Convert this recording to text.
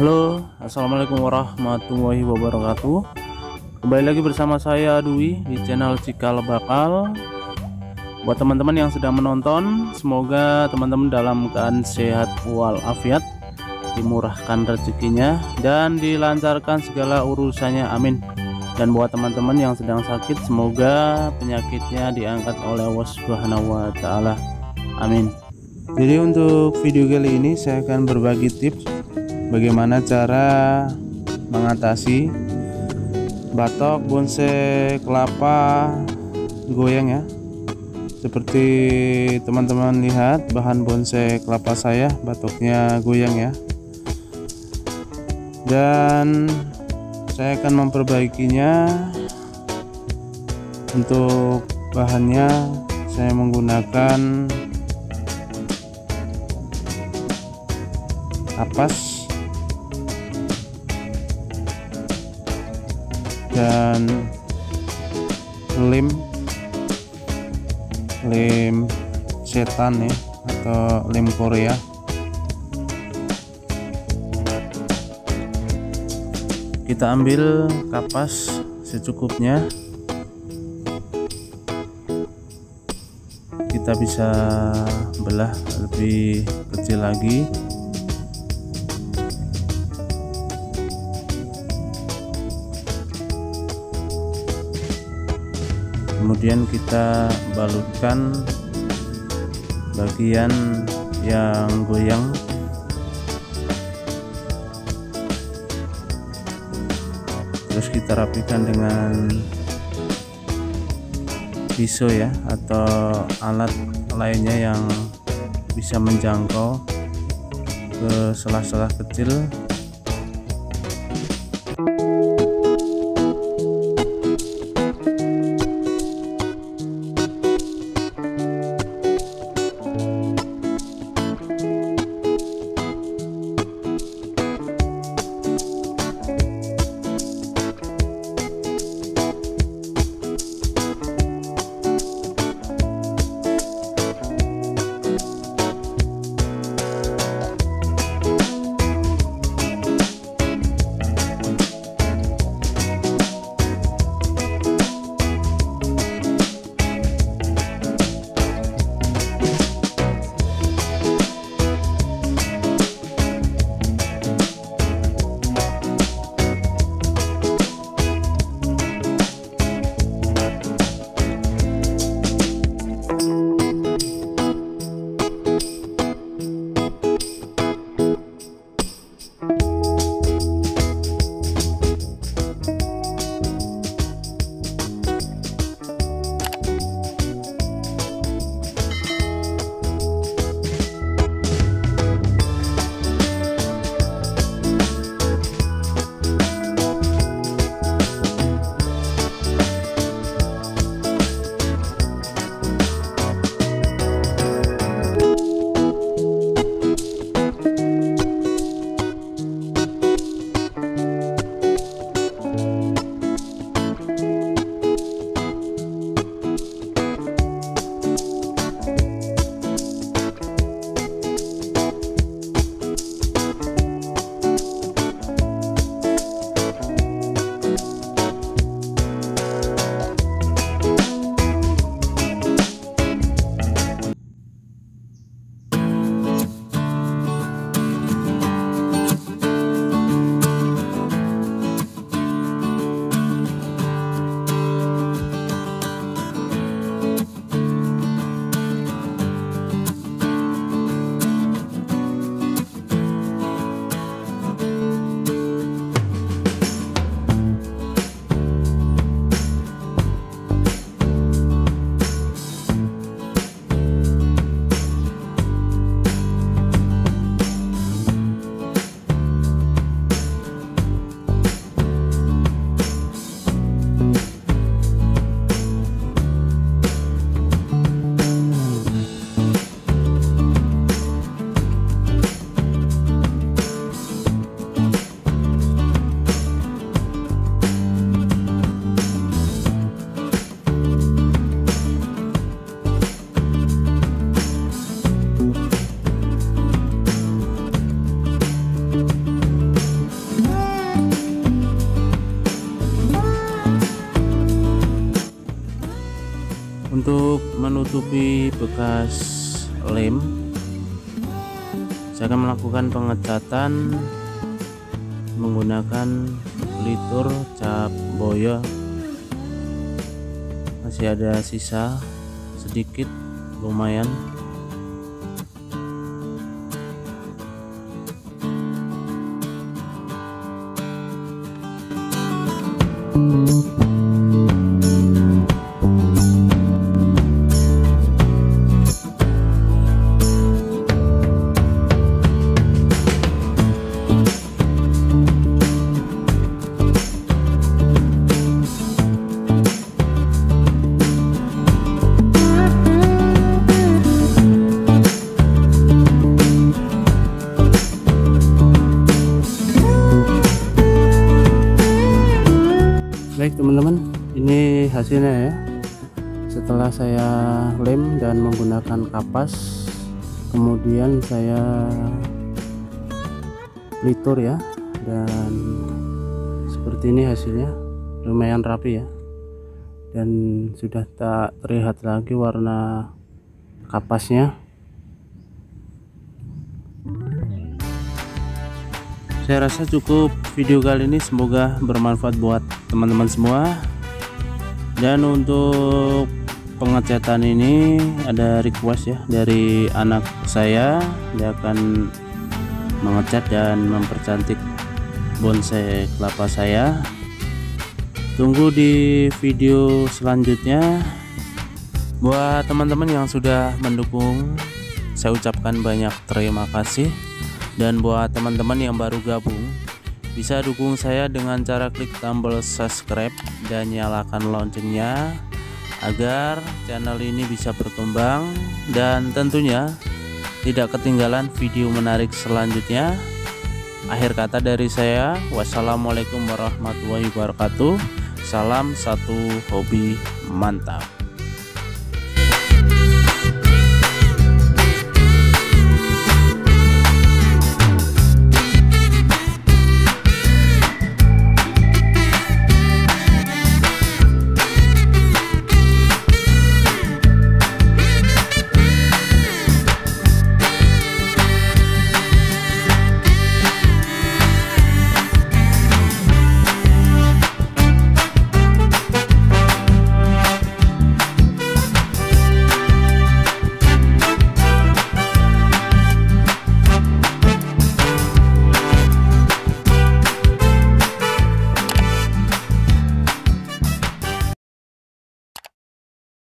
Assalamualaikum warahmatullahi wabarakatuh. Kembali lagi bersama saya Dwi di channel Cikal Bakal. Buat teman-teman yang sedang menonton Semoga teman-teman dalam keadaan sehat walafiat Dimurahkan rezekinya Dan dilancarkan segala urusannya amin. Dan buat teman-teman yang sedang sakit Semoga penyakitnya diangkat oleh Allah Subhanahu wa Ta'ala Amin. Jadi untuk video kali ini saya akan berbagi tips bagaimana cara mengatasi batok bonsai kelapa goyang ya? Seperti teman-teman lihat bahan bonsai kelapa saya batoknya goyang ya. Dan saya akan memperbaikinya. Untuk bahannya saya menggunakan kapas dan lem lem setan ya atau lem Korea. Kita ambil kapas secukupnya. Kita bisa belah lebih kecil lagi kemudian kita balutkan bagian yang goyang. Terus kita rapikan dengan pisau ya atau alat lainnya yang bisa menjangkau ke sela-sela kecil menutupi bekas lem. Saya akan melakukan pengecatan menggunakan litur cap boya masih ada sisa sedikit lumayan baik teman-teman ini hasilnya ya. Setelah saya lem dan menggunakan kapas kemudian saya litur ya. Dan seperti ini hasilnya lumayan rapi ya. Dan sudah tak terlihat lagi warna kapasnya saya rasa cukup video kali ini. Semoga bermanfaat buat teman-teman semua. Dan untuk pengecatan ini ada request ya dari anak saya. Dia akan mengecat dan mempercantik bonsai kelapa saya. Tunggu di video selanjutnya. Buat teman-teman yang sudah mendukung saya ucapkan banyak terima kasih dan buat teman-teman yang baru gabung bisa dukung saya dengan cara klik tombol subscribe dan nyalakan loncengnya agar channel ini bisa berkembang dan tentunya tidak ketinggalan video menarik selanjutnya. Akhir kata dari saya wassalamualaikum warahmatullahi wabarakatuh. Salam satu hobi mantap